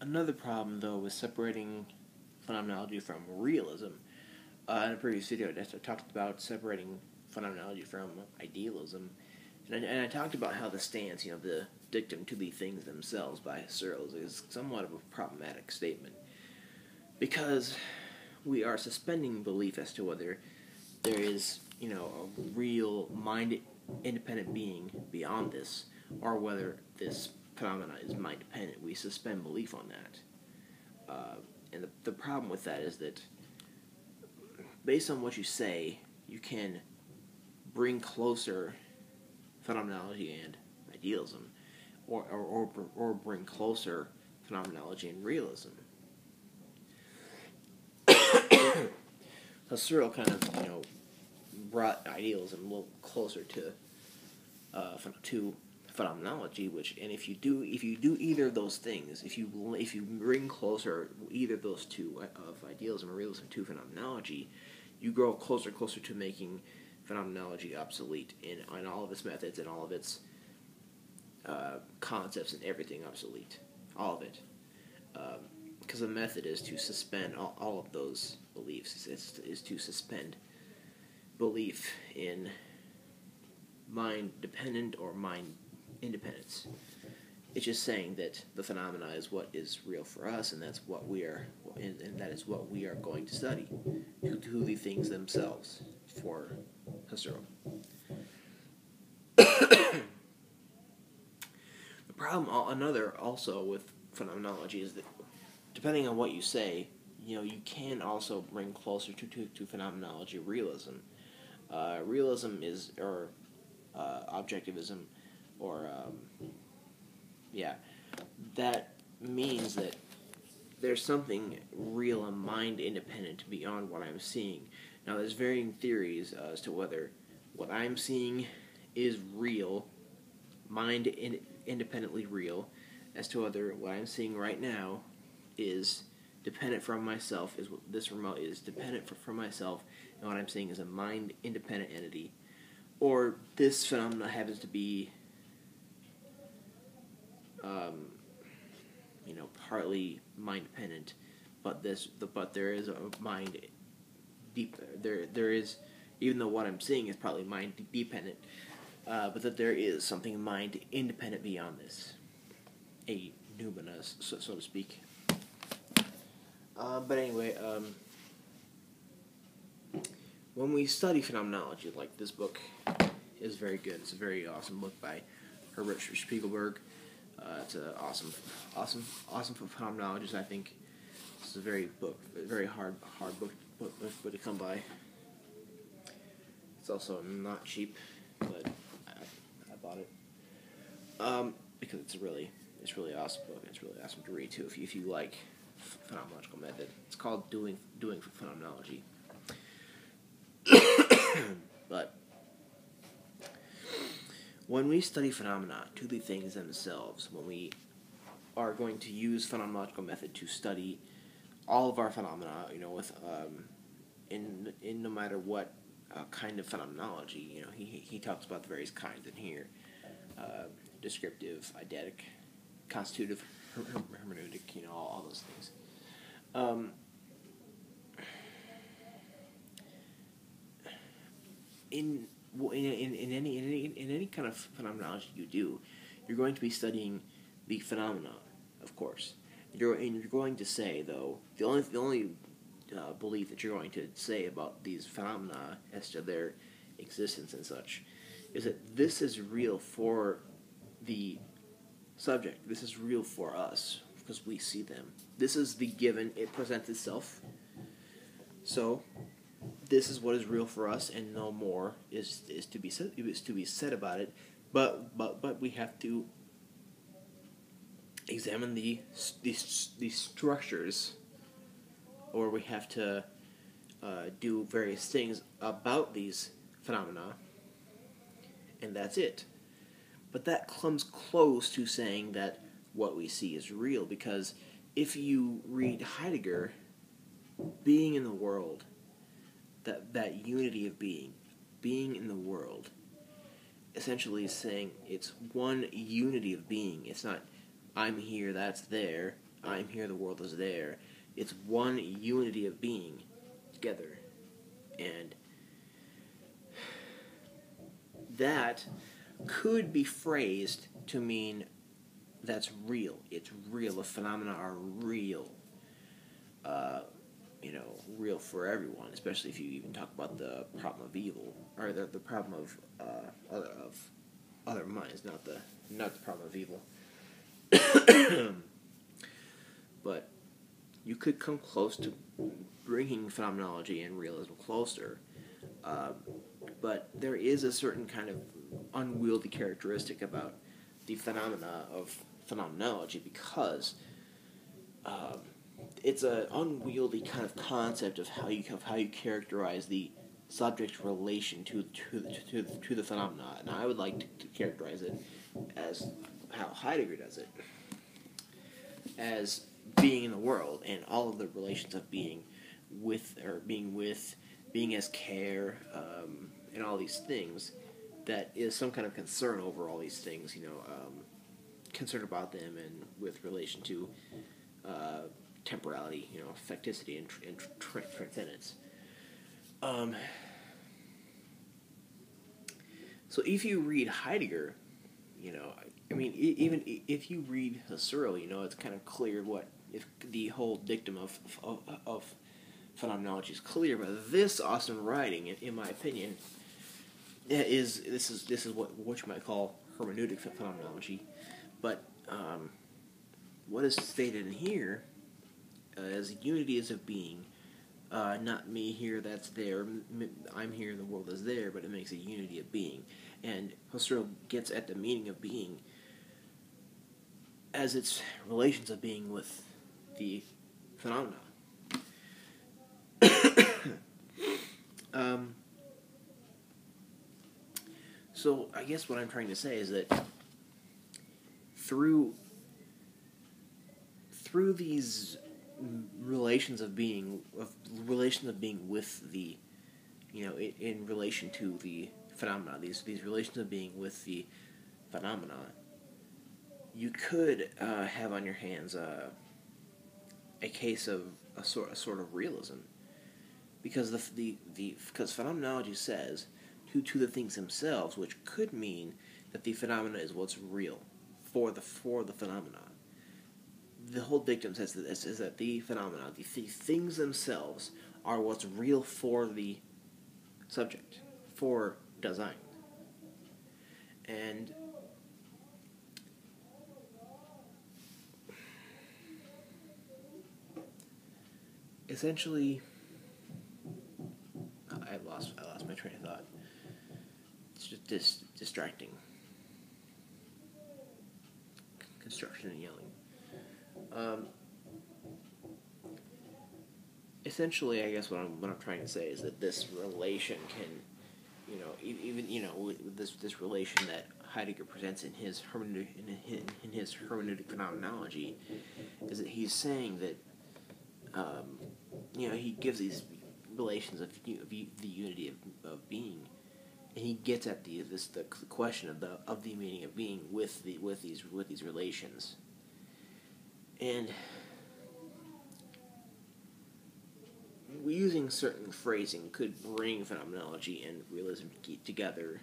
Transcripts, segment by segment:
another problem, though, with separating phenomenology from realism. Uh, in a previous video, I talked about separating phenomenology from idealism, and I, and I talked about how the stance, you know, the dictum to be things themselves by Husserl is somewhat of a problematic statement because we are suspending belief as to whether there is, you know, a real mind independent being beyond this, or whether this phenomena is mind dependent. We suspend belief on that. Uh, and the, the problem with that is that based on what you say, you can bring closer phenomenology and idealism, or, or, or, or bring closer phenomenology and realism. Husserl kind of, you know, brought idealism a little closer to uh, to phenomenology. Which, and if you do, if you do either of those things, if you if you bring closer either of those two uh, of idealism or realism to phenomenology, you grow closer, closer to making phenomenology obsolete in, in all of its methods and all of its uh, concepts and everything obsolete. All of it. Because um, the method is to suspend all, all of those beliefs, is, is to suspend belief in mind dependent or mind independence. It's just saying that the phenomena is what is real for us, and that's what we are, and, and that is what we are going to study. To, to the things themselves for Husserl. the problem, another also with phenomenology is that depending on what you say, you know, you can also bring closer to, to, to phenomenology realism. Uh, realism is, or uh, objectivism, or, um, yeah, that means that there's something real and mind independent beyond what I'm seeing. Now, there's varying theories uh, as to whether what I'm seeing is real, mind in, independently real, as to whether what I'm seeing right now is dependent from myself, is what this remote is dependent for, from myself, and what I'm seeing is a mind independent entity, or this phenomena happens to be, um, you know, partly mind dependent, but this, but there is a mind deep there there is even though what I'm seeing is probably mind dependent, uh, but that there is something mind independent beyond this, a numinous, so, so to speak. Uh, but anyway, um, when we study phenomenology, like this book is very good. It's a very awesome book by Herbert Spiegelberg. Uh, it's an awesome, awesome, awesome phenomenologist. I think it's a very book, very hard, hard book what, what to come by. It's also not cheap, but I, I bought it um, because it's a really it's really awesome book. It's really awesome to read too if you, if you like phenomenological method. It's called doing doing phenomenology. but when we study phenomena to the things themselves, when we are going to use phenomenological method to study all of our phenomena, you know, with um, in in no matter what uh, kind of phenomenology, you know, he he talks about the various kinds in here, uh, descriptive, eidetic, constitutive, hermeneutic, you know, all, all those things. Um, in, in, in, in, any, in, any, in any kind of phenomenology you do, you're going to be studying the phenomena, of course. You're, and you're going to say, though, the only, the only uh, belief that you're going to say about these phenomena as to their existence and such is that this is real for the subject. This is real for us because we see them. This is the given. It presents itself. So, this is what is real for us, and no more is is to be said. Is to be said about it. But but but we have to examine the these these structures, or we have to uh, do various things about these phenomena, and that's it. But that comes close to saying that what we see is real, because if you read Heidegger, being in the world, that that unity of being, being in the world, essentially is saying it's one unity of being. It's not I'm here, that's there. I'm here, the world is there. It's one unity of being together. And that could be phrased to mean that's real. It's real. The phenomena are real. Uh, you know, real for everyone, especially if you even talk about the problem of evil or the, the problem of uh, other of other minds, not the not the problem of evil. but you could come close to bringing phenomenology and realism closer. Um, but there is a certain kind of unwieldy characteristic about the phenomena of phenomenology because um, it's an unwieldy kind of concept of how you of how you characterize the subject's relation to to to, to the phenomena, and I would like to, to characterize it as how Heidegger does it, as being in the world and all of the relations of being with or being with, being as care, um, and all these things. That is some kind of concern over all these things, you know, um, concern about them and with relation to uh, temporality, you know, facticity and, and tra- transcendence. Um, so if you read Heidegger, you know, I mean, even if you read Husserl, you know, it's kind of clear what if the whole dictum of of, of phenomenology is clear. But this awesome writing, in, in my opinion, is this is this is what what you might call hermeneutic phenomenology. But um, what is stated in here uh, as unity is of being, uh, not me here, that's there, I'm here, the world is there, but it makes a unity of being. And Husserl gets at the meaning of being as its relations of being with the phenomena. um, so I guess what I'm trying to say is that through through these relations of being of relations of being with the you know in, in relation to the phenomena these these relations of being with the phenomena you could uh, have on your hands uh, a case of a sort a sort of realism. Because the the the because phenomenology says to to the things themselves which could mean that the phenomena is what's real for the for the phenomena the whole says that this is that the phenomena, the, the things themselves, are what's real for the subject, for Dasein. And essentially, I lost I lost my train of thought. It's just dis- distracting. Construction and yelling. Um, essentially, I guess what I'm what I'm trying to say is that this relation can, you know, even you know, this this relation that Heidegger presents in his hermeneutic in his, hermeneutic phenomenology, is that he's saying that, um, you know, he gives these relations of, of the unity of, of being, and he gets at the this the question of the of the meaning of being with the with these with these relations. And using certain phrasing could bring phenomenology and realism together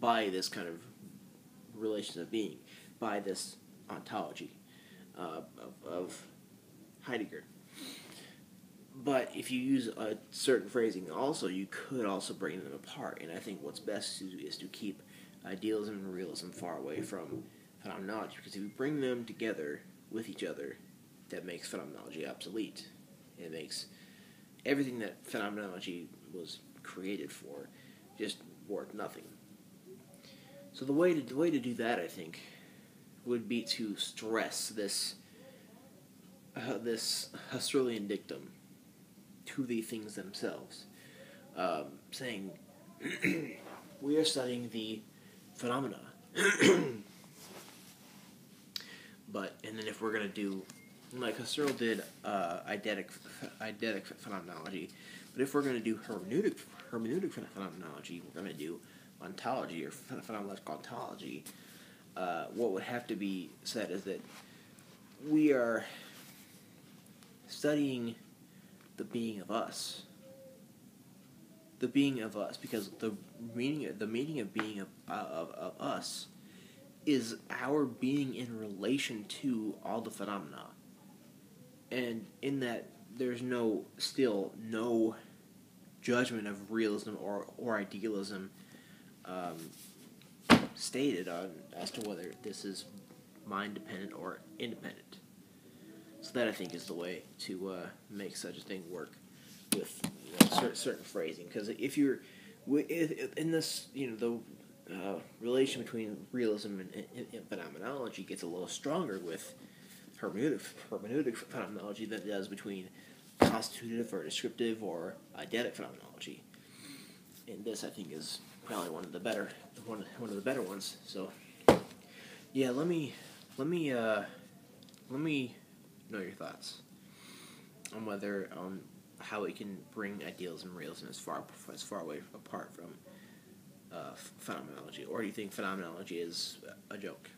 by this kind of relation of being, by this ontology uh, of, of Heidegger. But if you use a certain phrasing also, you could also bring them apart. And I think what's best is, is to keep idealism and realism far away from phenomenology, because if you bring them together, with each other that makes phenomenology obsolete. It makes everything that phenomenology was created for just worth nothing. So the way to the way to do that, I think, would be to stress this uh, this Husserlian dictum to the things themselves, um, saying we are studying the phenomena. But and then if we're gonna do like Husserl did uh, eidetic eidetic phenomenology, but if we're gonna do hermeneutic hermeneutic phenomenology, we're gonna do ontology or phenomenological ontology. Uh, what would have to be said is that we are studying the being of us. The being of us, because the meaning the meaning of being of, of, of us is our being in relation to all the phenomena. And in that there's no still no judgment of realism or, or idealism um, stated on as to whether this is mind dependent or independent. So that I think is the way to uh, make such a thing work with you know, certain, certain phrasing. Because if you're in this, you know, the uh, relation between realism and, and, and, phenomenology gets a little stronger with hermeneutic, hermeneutic phenomenology than it does between constitutive or descriptive or eidetic phenomenology. And this, I think, is probably one of the better one one of the better ones. So, yeah, let me let me uh, let me know your thoughts on whether on how we can bring idealism and realism as far as far away apart from uh, phenomenology, or do you think phenomenology is a joke?